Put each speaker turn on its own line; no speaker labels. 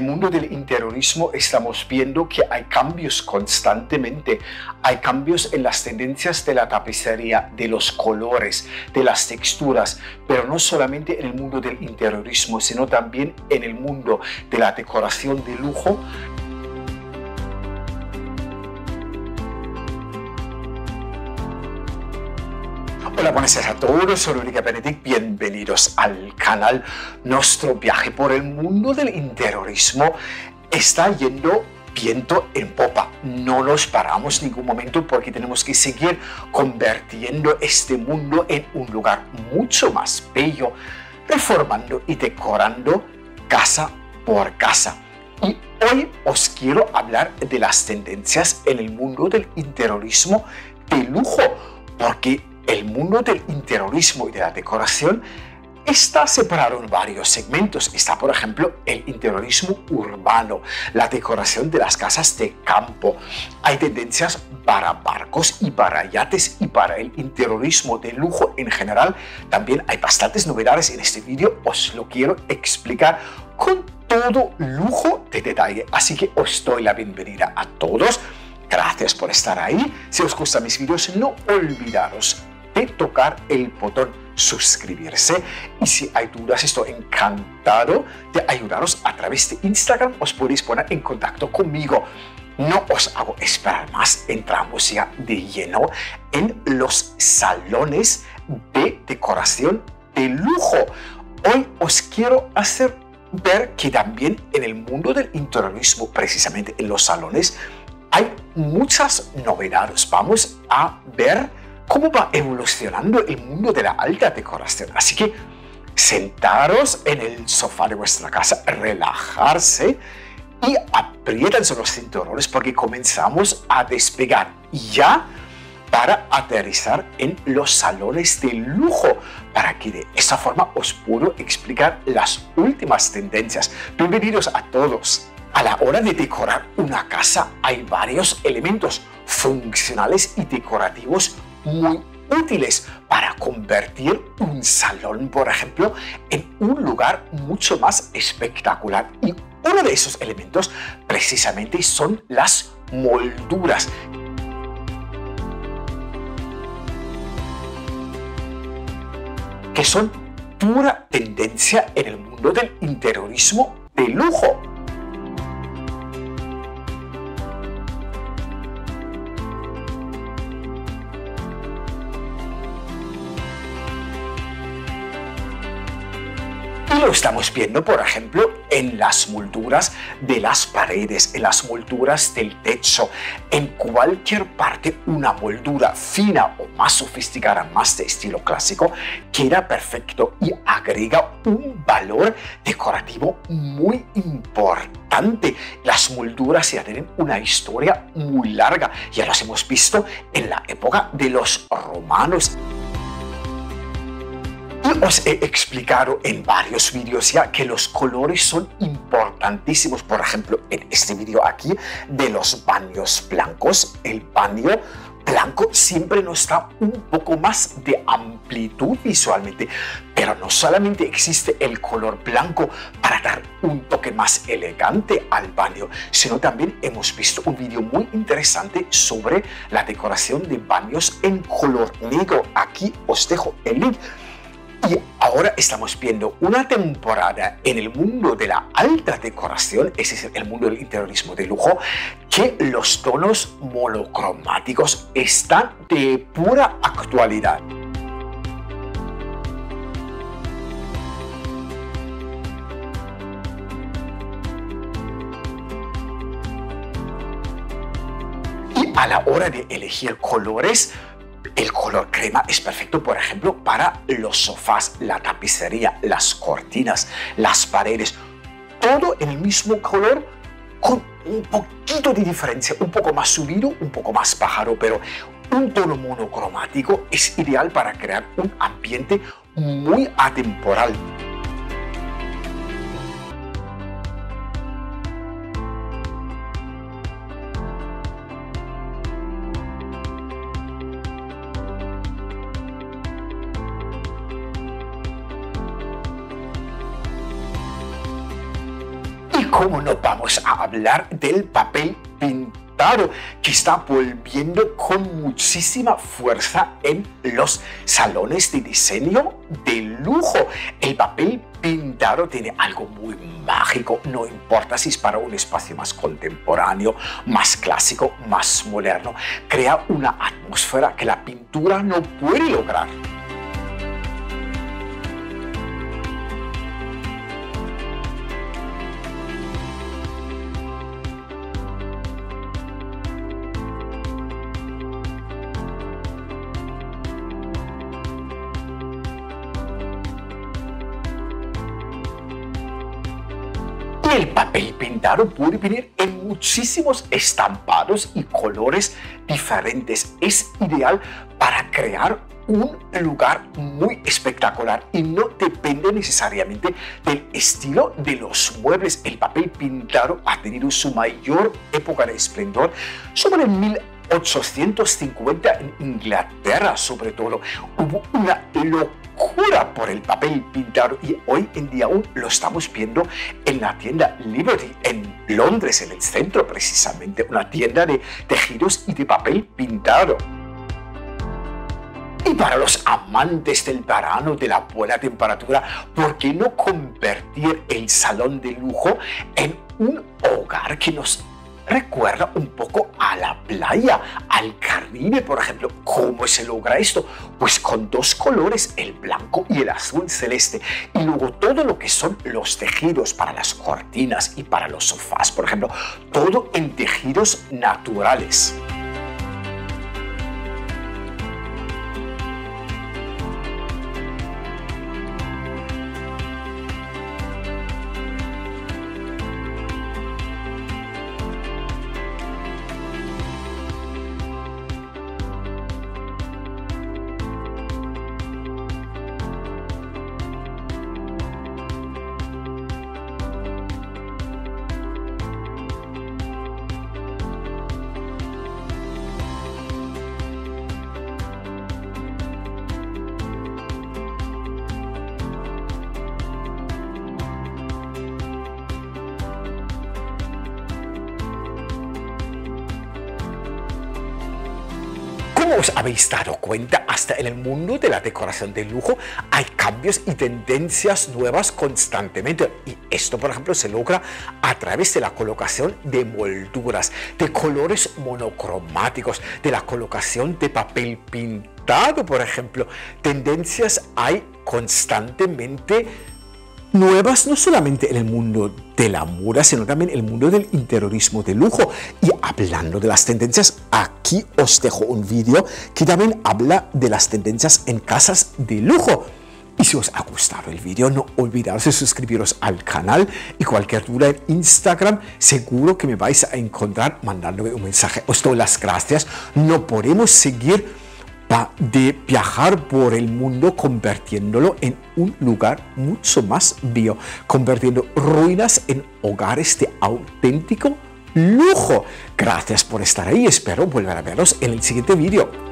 el mundo del interiorismo estamos viendo que hay cambios constantemente. Hay cambios en las tendencias de la tapicería, de los colores, de las texturas, pero no solamente en el mundo del interiorismo, sino también en el mundo de la decoración de lujo, Tardes a todos, soy Ulrike Benedict, bienvenidos al canal. Nuestro viaje por el mundo del interiorismo está yendo viento en popa. No nos paramos ningún momento porque tenemos que seguir convirtiendo este mundo en un lugar mucho más bello, reformando y decorando casa por casa. Y hoy os quiero hablar de las tendencias en el mundo del interiorismo de lujo, porque el mundo del interiorismo y de la decoración está separado en varios segmentos. Está, por ejemplo, el interiorismo urbano, la decoración de las casas de campo. Hay tendencias para barcos y para yates y para el interiorismo de lujo en general. También hay bastantes novedades en este vídeo. Os lo quiero explicar con todo lujo de detalle. Así que os doy la bienvenida a todos. Gracias por estar ahí. Si os gustan mis vídeos, no olvidaros de tocar el botón suscribirse. Y si hay dudas estoy encantado de ayudaros a través de Instagram. Os podéis poner en contacto conmigo. No os hago esperar más. Entramos ya de lleno en los salones de decoración de lujo. Hoy os quiero hacer ver que también en el mundo del interiorismo precisamente en los salones hay muchas novedades. Vamos a ver cómo va evolucionando el mundo de la alta decoración. Así que sentaros en el sofá de vuestra casa, relajarse y aprietanse los cinturones porque comenzamos a despegar ya para aterrizar en los salones de lujo, para que de esa forma os puedo explicar las últimas tendencias. Bienvenidos a todos. A la hora de decorar una casa hay varios elementos funcionales y decorativos muy útiles para convertir un salón, por ejemplo, en un lugar mucho más espectacular. Y uno de esos elementos precisamente son las molduras. que son pura tendencia en el mundo del interiorismo de lujo. Lo estamos viendo, por ejemplo, en las molduras de las paredes, en las molduras del techo, en cualquier parte una moldura fina o más sofisticada, más de estilo clásico, queda perfecto y agrega un valor decorativo muy importante. Las molduras ya tienen una historia muy larga, ya las hemos visto en la época de los romanos os he explicado en varios vídeos ya que los colores son importantísimos. Por ejemplo, en este vídeo aquí de los baños blancos, el baño blanco siempre nos da un poco más de amplitud visualmente. Pero no solamente existe el color blanco para dar un toque más elegante al baño, sino también hemos visto un vídeo muy interesante sobre la decoración de baños en color negro. Aquí os dejo el link y ahora estamos viendo una temporada en el mundo de la alta decoración, es decir, el mundo del interiorismo de lujo, que los tonos monocromáticos están de pura actualidad. Y a la hora de elegir colores, el color crema es perfecto, por ejemplo, para los sofás, la tapicería, las cortinas, las paredes. Todo el mismo color con un poquito de diferencia, un poco más subido, un poco más pájaro, pero un tono monocromático es ideal para crear un ambiente muy atemporal. Cómo no vamos a hablar del papel pintado que está volviendo con muchísima fuerza en los salones de diseño de lujo. El papel pintado tiene algo muy mágico, no importa si es para un espacio más contemporáneo, más clásico, más moderno, crea una atmósfera que la pintura no puede lograr. El papel pintado puede venir en muchísimos estampados y colores diferentes. Es ideal para crear un lugar muy espectacular y no depende necesariamente del estilo de los muebles. El papel pintado ha tenido su mayor época de esplendor sobre el 1850 en Inglaterra, sobre todo. Hubo una locura cura por el papel pintado y hoy en día aún lo estamos viendo en la tienda Liberty en Londres, en el centro precisamente, una tienda de tejidos y de papel pintado. Y para los amantes del verano, de la buena temperatura, ¿por qué no convertir el salón de lujo en un hogar que nos recuerda un poco a la playa, al Caribe, por ejemplo. ¿Cómo se logra esto? Pues con dos colores, el blanco y el azul celeste. Y luego todo lo que son los tejidos para las cortinas y para los sofás, por ejemplo, todo en tejidos naturales. Os habéis dado cuenta, hasta en el mundo de la decoración de lujo hay cambios y tendencias nuevas constantemente. Y esto, por ejemplo, se logra a través de la colocación de molduras, de colores monocromáticos, de la colocación de papel pintado, por ejemplo. Tendencias hay constantemente nuevas no solamente en el mundo de la moda, sino también en el mundo del interiorismo de lujo. Y hablando de las tendencias, aquí os dejo un vídeo que también habla de las tendencias en casas de lujo. Y si os ha gustado el vídeo, no olvidaros de suscribiros al canal y cualquier duda en Instagram, seguro que me vais a encontrar mandándome un mensaje. Os doy las gracias. No podemos seguir de viajar por el mundo convirtiéndolo en un lugar mucho más bio, convirtiendo ruinas en hogares de auténtico lujo. Gracias por estar ahí, espero volver a veros en el siguiente vídeo.